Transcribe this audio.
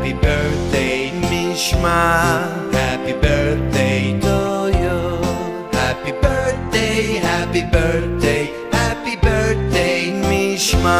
Happy birthday, Mishma. Happy birthday to you. Happy birthday, happy birthday, happy birthday, Mishma.